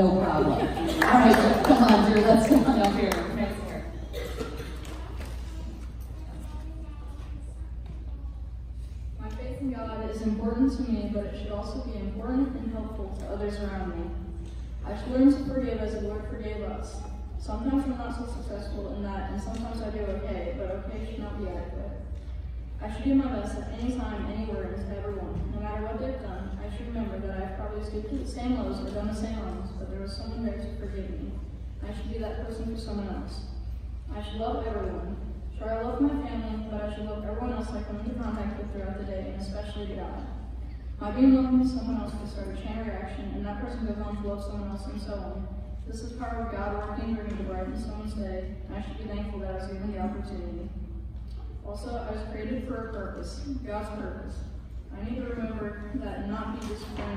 no problem. All right, come on, Drew, let's come on up here. My faith in God is important to me, but it should also be important and helpful to others around me. I should learn to forgive as the Lord forgave us. Sometimes I'm not so successful in that, and sometimes I do okay, but okay should not be adequate. I should do my best at any time, anywhere, and to everyone. No matter what they've done, I should remember to the same lows or done the same wrongs, but there was someone there to forgive me. I should be that person for someone else. I should love everyone. Sure, I love my family, but I should love everyone else I come into contact with throughout the day, and especially God. My being loving to someone else can start a chain reaction, and that person goes on to love someone else, and so on. This is part of God working through me to brighten someone's day, and I should be thankful that I was given the opportunity. Also, I was created for a purpose, God's purpose. I need to remember that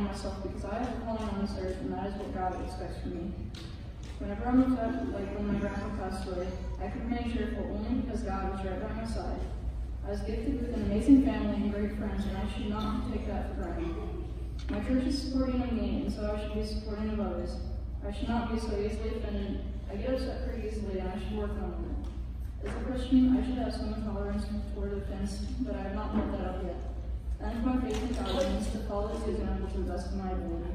myself because I have a calling on this earth, and that is what God expects from me. Whenever I'm upset, like when my grandpa passed away, I could remain cheerful only because God was right by my side. I was gifted with an amazing family and great friends, and I should not take that for granted. My church is supporting me, and so I should be supporting of others. I should not be so easily offended. I get upset pretty easily, and I should work on it. As a Christian, I should have some tolerance toward offense, but I have not built that up yet. And my faith in God means to follow His example to the best of my ability.